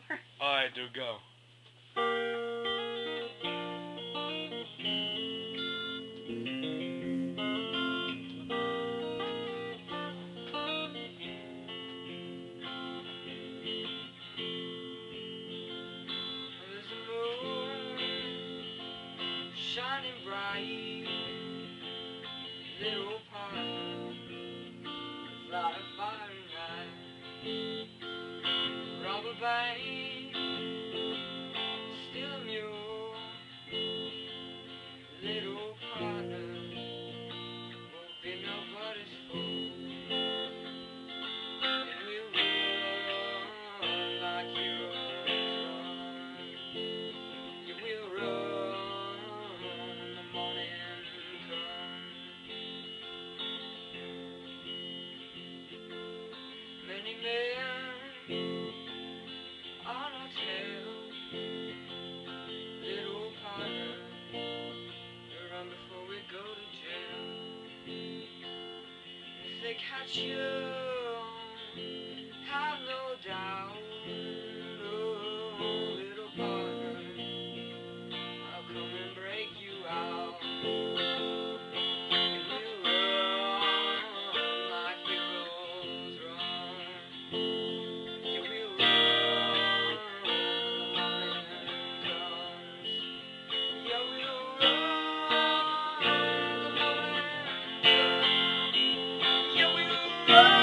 over? Alright, dude, go. shining bright little part lot of To catch you. Have no doubt. Oh.